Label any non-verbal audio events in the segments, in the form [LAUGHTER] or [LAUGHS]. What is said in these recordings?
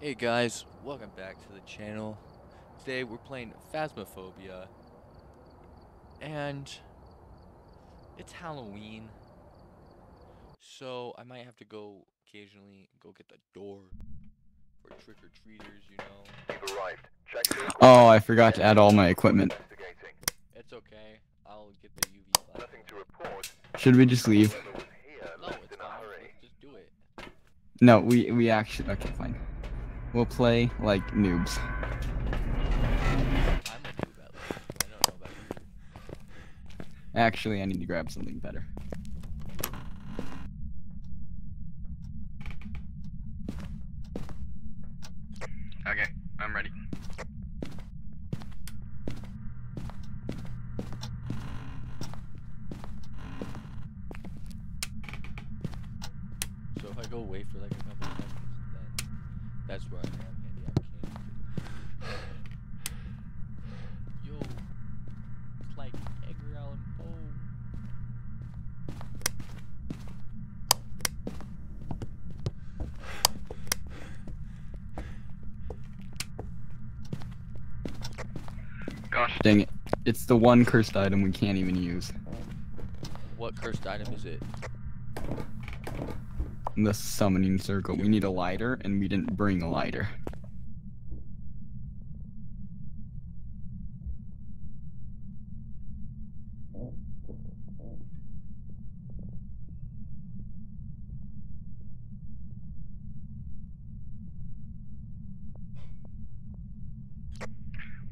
Hey guys, welcome back to the channel. Today we're playing Phasmophobia. And it's Halloween. So I might have to go occasionally go get the door for trick or treaters, you know. You've arrived. Check Oh, I forgot to add all my equipment. It's okay. I'll get the UV flash. Nothing to report. Should we just leave? Whoever was here No, left it's in a fine. hurry. Let's just do it. No, we we actually okay, fine. We'll play like noobs. Actually, I need to grab something better. Okay, I'm ready. So if I go away for like a couple seconds, then that's where I am handy. I can't. Yo, it's like Edgar Allan Poe. Gosh dang it. It's the one cursed item we can't even use. What cursed item is it? The summoning circle. We need a lighter, and we didn't bring a lighter.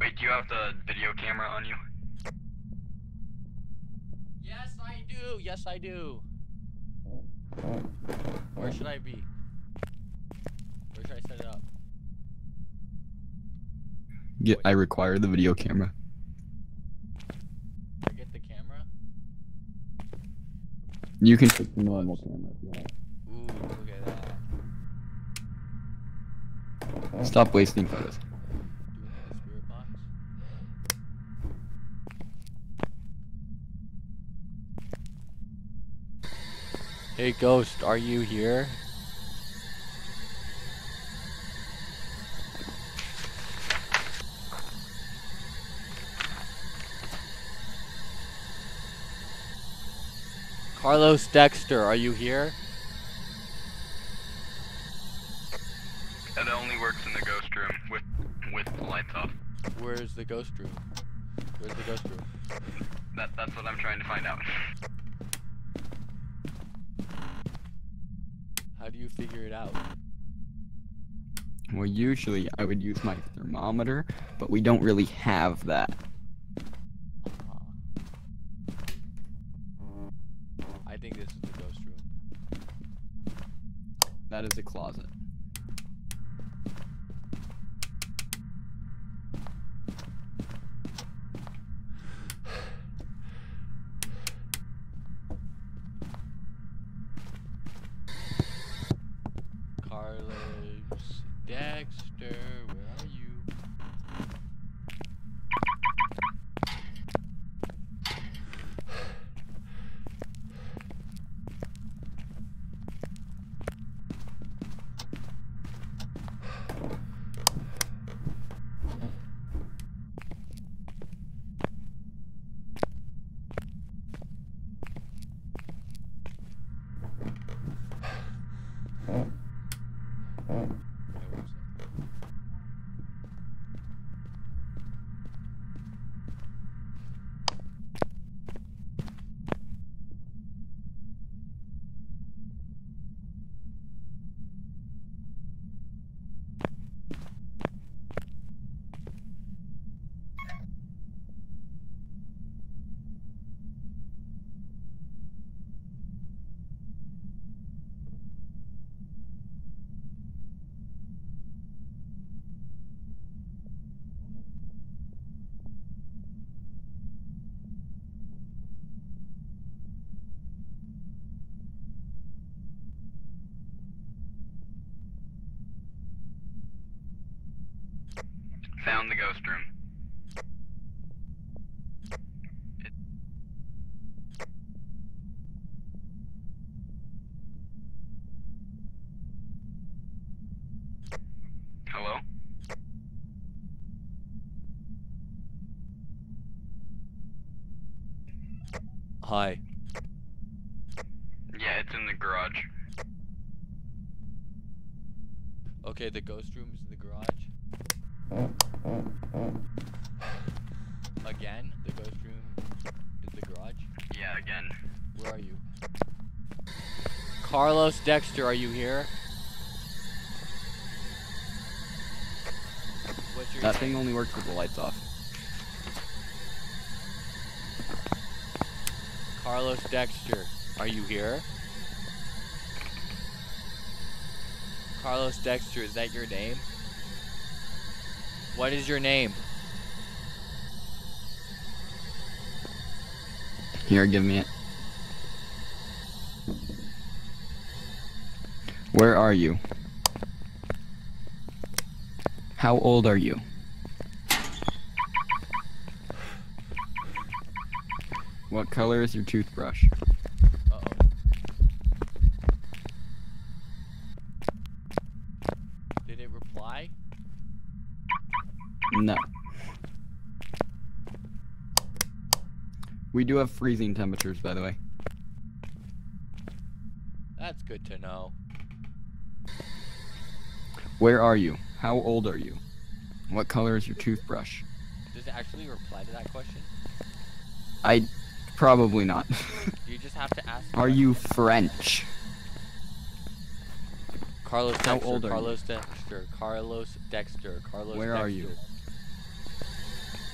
Wait, do you have the video camera on you? Yes, I do. Yes, I do. Where should I be? Where should I set it up? Yeah, I require the video camera. I get the camera. You can take the normal camera if you want. Ooh, look at that. Stop wasting photos. Do we need the spirit box? Hey Ghost, are you here? Carlos Dexter, are you here? It only works in the ghost room with with the lights off. Where's the ghost room? Where's the ghost room? That that's what I'm trying to find out. How do you figure it out? Well, usually I would use my thermometer, but we don't really have that. I think this is the ghost room. That is a closet. Mm-hmm. Found the ghost room. Hello? Hi. Carlos Dexter, are you here? What's your That thing only works with the lights off. Carlos Dexter, are you here? Carlos Dexter, is that your name? What is your name? Here, give me it. Where are you? How old are you? What color is your toothbrush? Uh oh. Did it reply? No. We do have freezing temperatures, by the way. That's good to know. Where are you? How old are you? What color is your toothbrush? Does it actually reply to that question? I probably not. [LAUGHS] You just have to ask. are you French? Carlos Dexter? How old are you? Carlos Dexter. Carlos Dexter. Carlos Where Dexter. are you?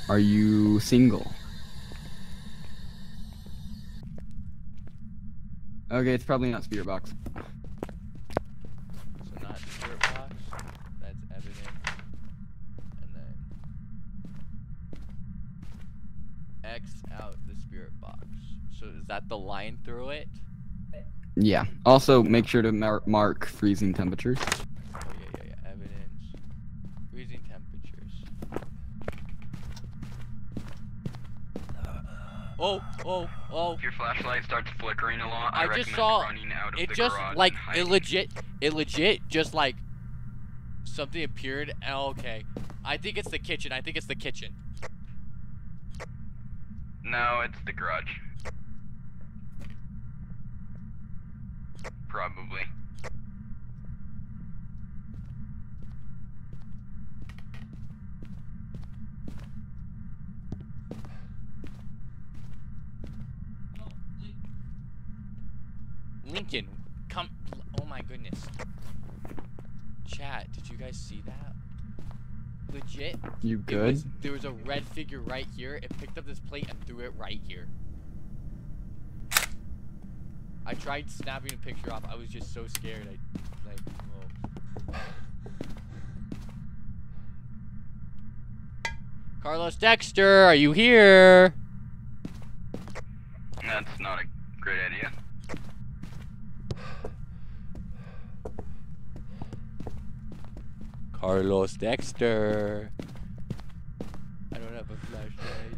Are you single? Okay, it's probably not Spirit Box. So not spirit box. That's evidence. And then X out the spirit box. So is that the line through it? Yeah. Also, make sure to mar- mark freezing temperatures. Oh yeah, yeah, yeah. Evidence. Freezing temperatures. Oh, oh, oh. Your flashlight starts flickering along, I, I just saw- running out of It the just like and it legit it legit just like something appeared. Oh, okay. I think it's the kitchen. I think it's the kitchen. No, it's the garage. Probably. Lincoln, come. Oh my goodness. Chat, did you guys see that? Legit. You good? was- there was a red figure right here. It picked up this plate and threw it right here. I tried snapping a picture off. I was just so scared. I like. whoa. Carlos Dexter, are you here? That's not a great idea. Carlos Dexter. I don't have a flashlight.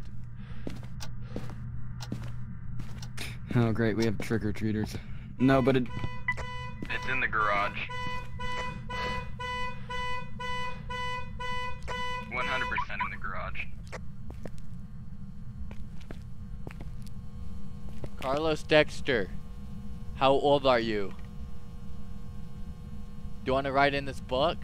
Oh, great. We have trick or treaters. No, but it. It's in the garage. 100% in the garage. Carlos Dexter. How old are you? Do you want to write in this book?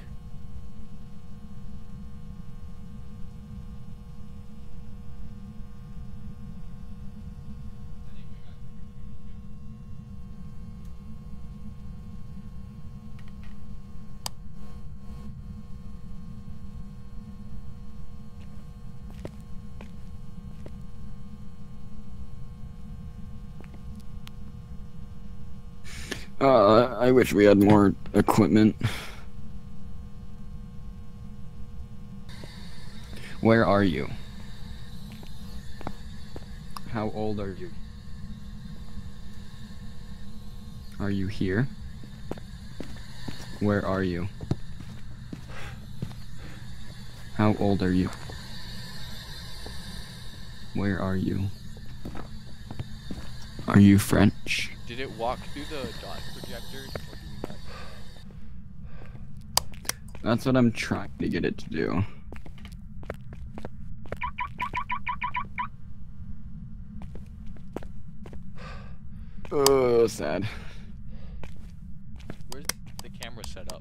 Uh, I wish we had more equipment. Where are you? How old are you? Are you here? Where are you? How old are you? Where are you? Are you French? Did it walk through the dot projectors? Or do we not? That's what I'm trying to get it to do. Oh, sad. Where's the camera set up?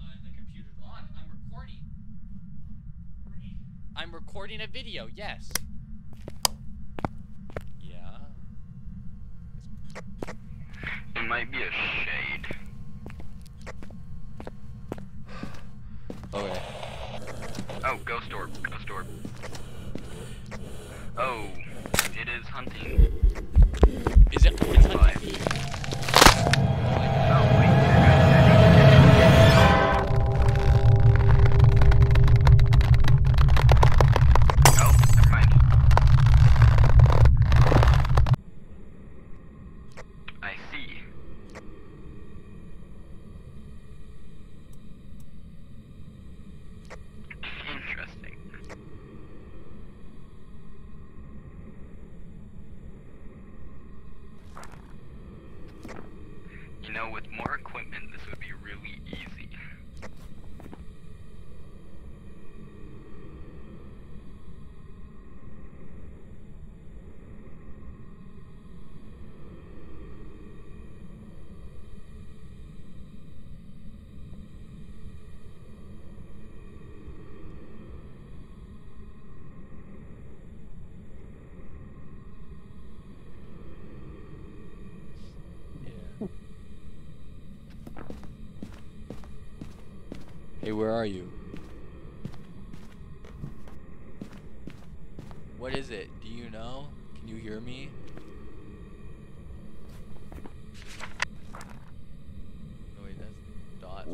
Uh, the computer's on. I'm recording. I'm recording a video. Yes. Yeah. It might be a shade. Okay. Oh, ghost orb, ghost orb. Oh, it is hunting. Is it? It's hunting me. Oh, wait, you're good. Oh, never mind. I see. Interesting. You know, with more equipment, this would be really easy. Yeah. Hey, where are you? What is it? Do you know? Can you hear me? No wait, that's dots.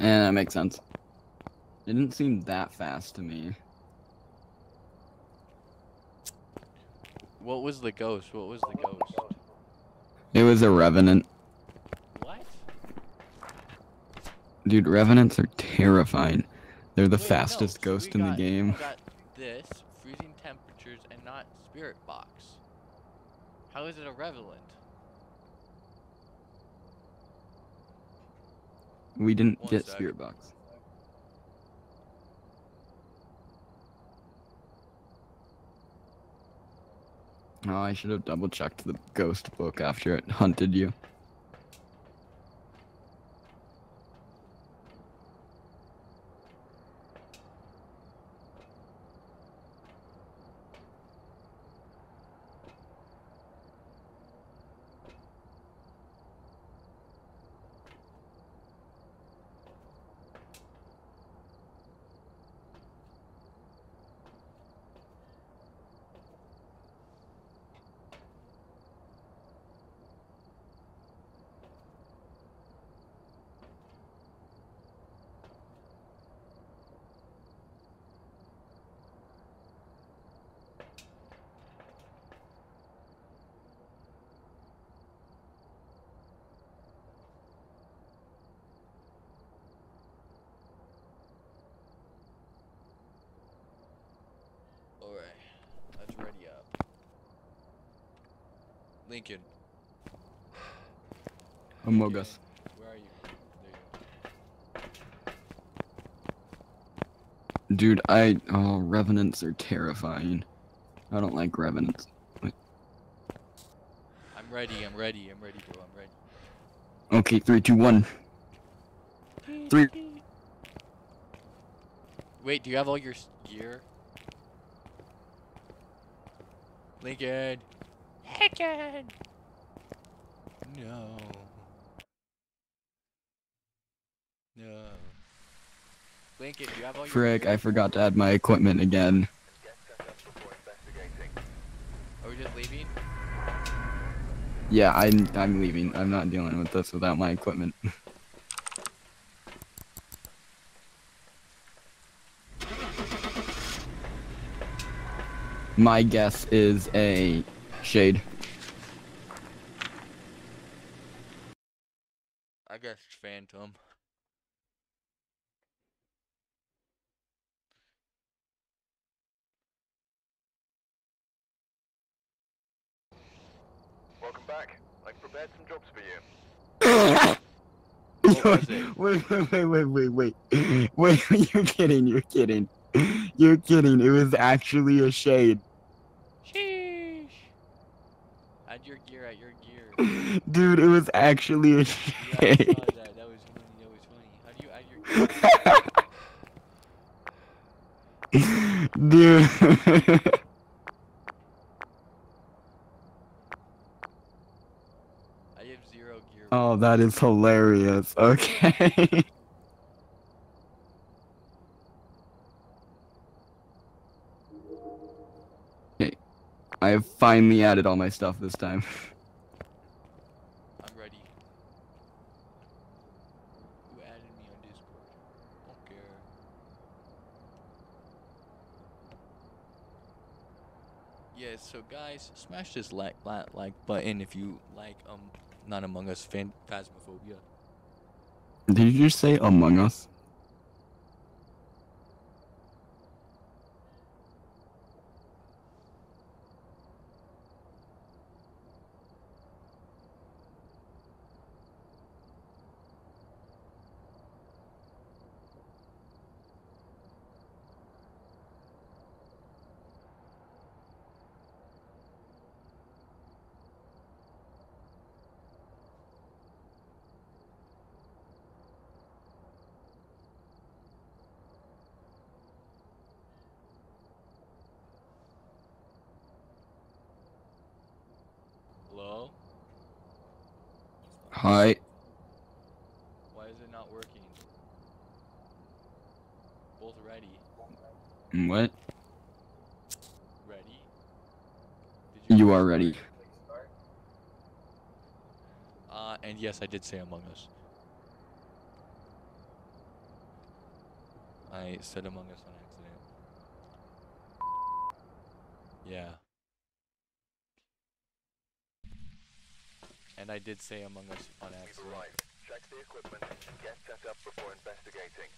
Yeah, that makes sense. It didn't seem that fast to me. What was the ghost? What was the ghost? It was a revenant. What? Dude, revenants are terrifying. They're the Wait, no, fastest so ghost in the game. Got this, freezing temperatures, and not spirit box. How is it a Revelant? We didn't One get sec. spirit box. Oh, I should have double checked the ghost book after it hunted you. That's ready up. Lincoln. Among Us. Where are you? There you Dude, I oh revenants are terrifying. I don't like revenants. go. I'm ready, I'm ready, I'm ready, bro, I'm ready. Okay, three, two, one. Three. Wait, do you have all your gear? Lincoln! Lincoln! No. No. Lincoln, do you have all your Frick. I forgot to add my equipment again. Get set up before investigating. Are we just leaving? Yeah, I'm I'm leaving. I'm not dealing with this without my equipment. [LAUGHS] my guess is a shade. I guess Phantom. Welcome back. I've prepared some jobs for you. [LAUGHS] What was it? Wait, wait, wait, wait, wait, wait. Wait, [LAUGHS] you're kidding, you're kidding. You're kidding. It was actually a shade. Add your gear, at your gear. [LAUGHS] Dude, it was actually a Yeah, that. That was funny. That was funny. How do you add your gear? [LAUGHS] Dude. [LAUGHS] I have zero gear. oh, that is hilarious. Okay. I have finally added all my stuff this time. [LAUGHS] I'm ready. Who added me on Discord? Don't care. Yeah, so guys, smash this like like like button if you like um not Among Us fan Phasmophobia. Did you just say Among Us? Hello? Hi. Why is it not working? Both ready. What? Ready? You click are start? ready. Uh, and yes, I did say Among Us. I said Among Us on accident. Yeah. And I did say Among Us on We've accident. arrived. Check the equipment get set up before investigating.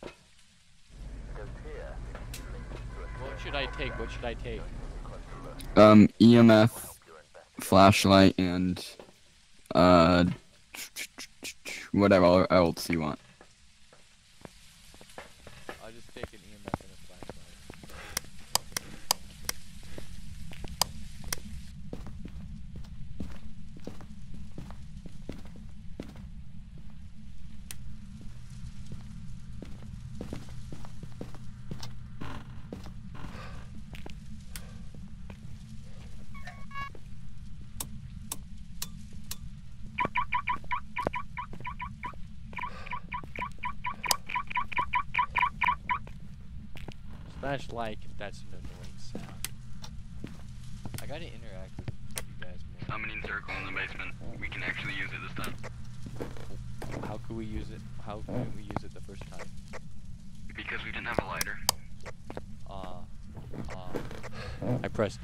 Because here, it's linked to a What should I take? What should I take? Um, EMF, Help your investigation. flashlight and uh whatever else you want. I'll just take an EMF and a flashlight. Smash like if that's an annoying sound. I gotta interact with you guys more. Summoning circle in the basement. We can actually use it this time. How could we use it? How couldn't we use it the first time? Because we didn't have a lighter. Uh, uh, I pressed